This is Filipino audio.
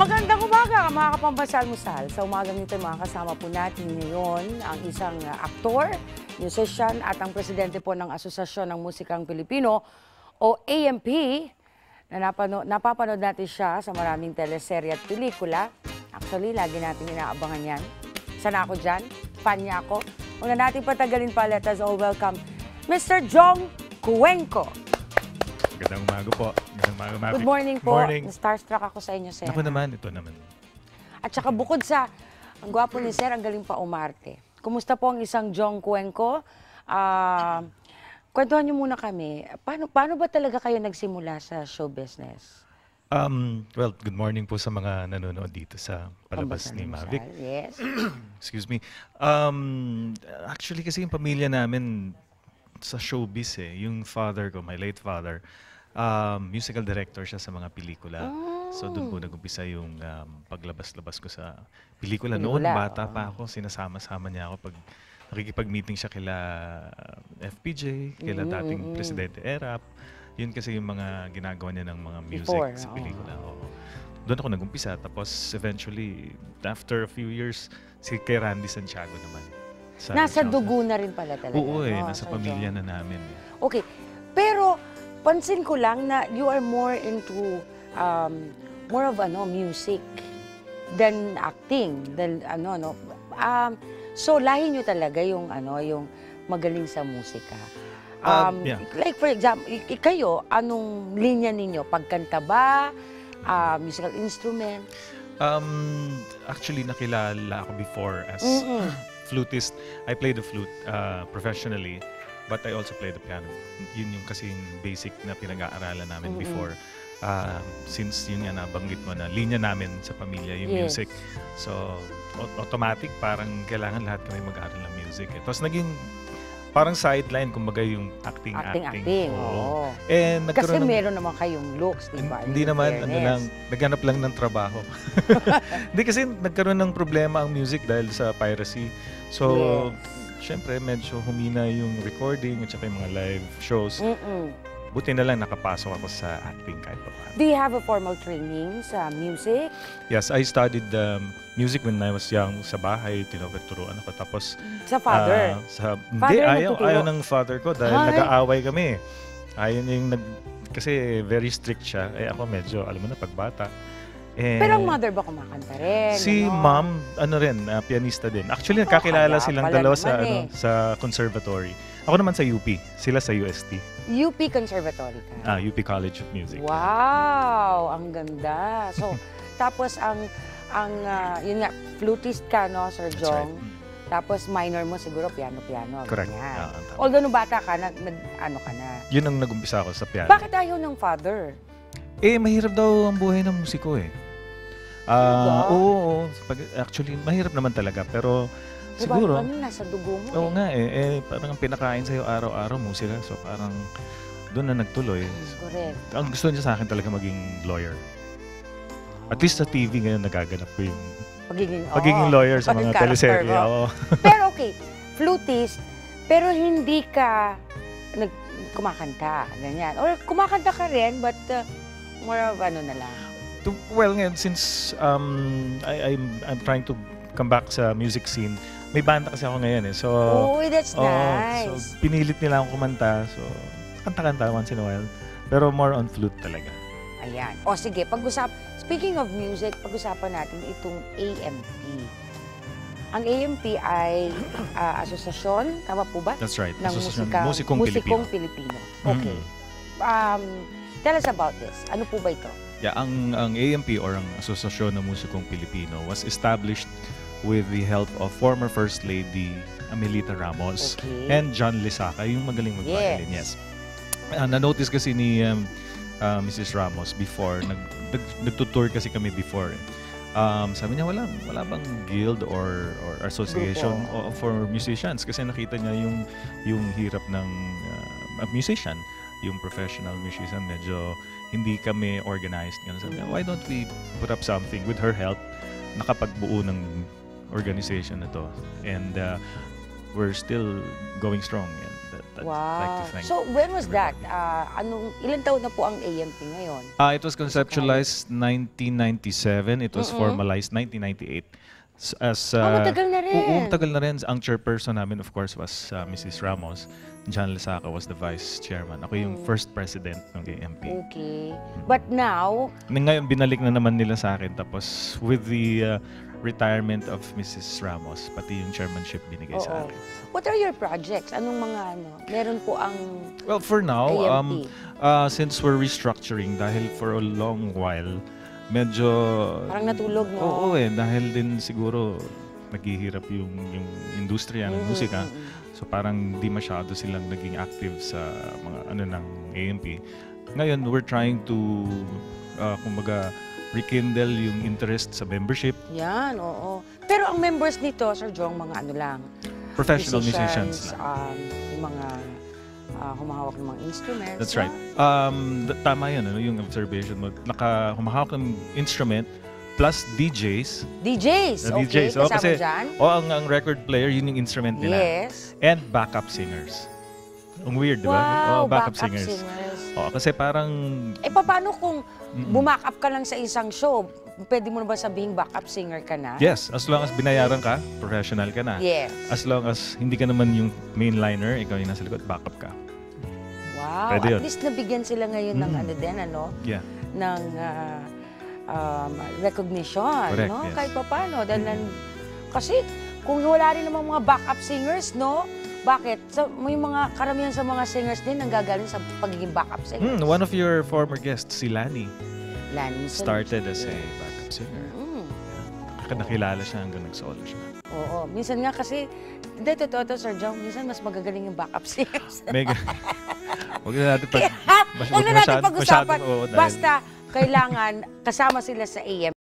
Magandang umaga mga kapambansal-musal. Sa umagang nito, mga kasama po natin ngayon ang isang uh, aktor, musician at ang presidente po ng Asosasyon ng Musikang Pilipino o AMP na napano, napapanood natin siya sa maraming teleserye at pelikula. Actually, lagi natin inaabangan yan. Sana ako dyan. Fan niya ako. Huwag na natin patagalin pa. Let us all welcome Mr. Jong Cuenco. Magandang umaga po. Magandang umaga, Mavic. Good morning po. Morning. Starstruck ako sa inyo, sir. Ako naman, ito naman. At saka bukod sa, ang gwapo ni Sir, ang galing pa umarte. Kumusta po ang isang Jong Cuenco? Ah, kwentuhan niyo muna kami. Paano, paano ba talaga kayo nagsimula sa show business? Um, well, good morning po sa mga nanonood dito sa palabas ni Mavic. Musal. Yes. Excuse me. Um, actually kasi yung pamilya namin sa showbiz eh. Yung father ko, my late father, um, musical director siya sa mga pelikula. So doon po nag-umpisa yung um, paglabas-labas ko sa pelikula. Noon, Pelikula, bata oo. pa ako, sinasama-sama niya ako pag nakikipag-meeting siya kila FPJ, kila Mm, dating mm. Presidente Erap. Yun kasi yung mga ginagawa niya ng mga music Before, sa pelikula. Oo. Doon ako nag-umpisa. Tapos eventually, after a few years, si kay Randy Santiago naman. Sa Nasa dugo na rin pala talaga. Oo eh, no? nasa Sir pamilya na namin. Okay. Pansin ko lang na you are more into um, more of ano, music than acting. Than, ano, no? Um, so, lahi nyo talaga yung, ano, yung magaling sa musika. Um, Um, yeah. Like for example, kayo, anong linya ninyo? Pagkanta ba? Ah, musical instrument? Um, actually, nakilala ako before as Mm-mm. flutist. I play the flute uh, professionally, but I also play the piano. Yun yung kasi yung basic na pinag-aaralan namin Mm-mm. before. Uh, since yun nga nabanggit mo na linya namin sa pamilya yung Yes. music. So, au- automatic parang kailangan lahat kami mag-aaral ng music. Eh. Tapos naging parang sideline, kumbaga yung acting, Acting, acting. Oo. And Kasi nagkaroon ng- meron naman kayong looks, di ba? hindi In naman, ano lang, naghanap lang ng trabaho. Hindi kasi nagkaroon ng problema ang music dahil sa piracy. So, syempre, medyo humina yung recording at saka yung mga live shows. Mm-mm. Buti na lang nakapasok ako sa acting kahit pa paano. Do you have a formal training sa music? Yes, I studied um, music when I was young sa bahay, tinuturuan ako. Tapos, Sa father? ah, sa, hindi, Father ayaw, nagtuturo? ayaw ng father ko dahil Ay. nag-aaway kami. Niya yung nag... Kasi very strict siya. Eh ako medyo, alam mo na, pagbata. Eh, Pero ang mother ba kumakanta rin? Si ano? mom, ano rin, ah, pianista din. Actually, Oh, nakakilala kaya silang dalawa sa ano, eh. sa conservatory. Ako naman sa UP, sila sa UST, UP Conservatory ka? ah, UP College of Music. Wow! Ang ganda. So, tapos ang, ang ah, yun nga, flutist ka, no, Sir That's Jong? right. Tapos minor mo siguro piano-piano. Correct. ganyan. Tama. Although nung bata ka, nag, nag, ano ka na. Yun ang nagumpisa ako sa piano. Bakit ayaw ng father? Eh, mahirap daw ang buhay ng musiko eh. Ah, Talaga? oo, oo. Pag- actually, mahirap naman talaga. Pero Diba, siguro, Ano, nasa dugo mo oo eh. nga eh, eh, parang ang pinakain sa'yo araw-araw musika. So parang doon na nagtuloy. So, Correct. ang gusto niya sa akin talaga maging lawyer. At least sa TV ngayon nagaganap ko yung Pagiging, oo. pagiging lawyer sa Pagiging mga character teleserye. mo. Oo. Pero okay, flutist, pero hindi ka nag kumakanta, ganyan. Or kumakanta ka rin, but uh, more of ano na lang. To, well, ngayon, since um, I, I'm, I'm trying to come back sa music scene, may banda kasi ako ngayon eh. So, Uy, that's oo, nice. so pinilit nila akong kumanta. So, kanta-kanta once in a while. Pero more on flute talaga. Ayan. O sige, pag-usap, speaking of music, pag-usapan natin itong AMP. Ang AMP ay ah, asosasyon, tama po ba? That's right. Ng Musikong musikong Pilipino. Pilipino. Okay. Um, tell us about this. Ano po ba ito? Yeah, ang, ang AMP or ang Asosasyon ng Musikong Pilipino was established with the help of former First Lady Amelita Ramos Okay. and John Lisaca, yung magaling mag-violin. Yes. Yes. Ah, na-notice kasi ni um, ah, Mrs. Ramos before, nag, nag, nagtutour kasi kami before. eh. Um, sabi niya, wala, wala bang guild or, or association Grupo. for musicians? Kasi nakita niya yung, yung hirap ng ah, musician, yung professional musician, medyo hindi kami organized. Ganun. Sabi why don't we put up something with her help, nakapagbuo ng organization na to. And uh, we're still going strong. And that, I'd like to Wow. thank. So, when was that? Ah, anong, ilang taon na po ang AMP ngayon? Ah, it was conceptualized 1997. It was formalized 1998. As, Ah, uh, matagal na rin. Oo, matagal na rin. Ang chairperson namin, of course, was uh, Mrs. Ramos. John Lesaca was the vice chairman. Ako yung first president ng AMP. Okay. But now, Ngayon, binalik na naman nila sa akin. Tapos, with the uh, retirement of Mrs. Ramos, pati yung chairmanship binigay sa oo. akin. What are your projects? Anong mga ano? Meron po ang Well, for now, um, AMP. uh, since we're restructuring, dahil for a long while, medyo... parang natulog, no? Oo eh, dahil din siguro naghihirap yung, yung industriya ng Mm, musika. mm, mm. So parang di masyado silang naging active sa mga ano ng AMP. Ngayon, we're trying to, uh, kumbaga, rekindle yung interest sa membership. Yan, oo. Pero ang members nito, Sir Jong, mga ano lang, Professional musicians. na. um, ah, humahawak ng mga instruments. That's right. Um, tama yun, ano, yung observation mo. Naka, humahawak ng instrument plus DJs. DJs, okay, DJs. Oo, kasama kasi, dyan. o ang, ang record player, yun yung instrument nila. Yes. And backup singers. Ang weird, di ba? Wow, Oo, backup, singers. Oo, kasi parang Eh, paano kung Mm-mm. bumack up ka lang sa isang show? Pwede mo na ba sabihing backup singer ka na? Yes, as long as binayaran ka, professional ka na. Yes. As long as hindi ka naman yung mainliner, ikaw yung nasa likod, backup ka. Wow, Pwede at yun. least nabigyan sila ngayon ng Mm. ano din, ano? Yeah. ng ah, um, recognition, Correct, no? yes. Kahit pa paano. Dahil nan- kasi kung wala rin namang mga backup singers, no? Bakit? So, may mga karamihan sa mga singers din nanggagaling sa pagiging backup singers. Hmm, one of your former guests, si Lani, Lani started as a backup singer. Mm. Nakilala siya hanggang nag-solo siya. Oo. Minsan nga kasi, hindi, totoo to, Sir John, minsan mas magagaling yung backup singers. Mega. Huwag na natin pag... Kaya, huwag na natin pag-usapan. Basta, kailangan kasama sila sa AM.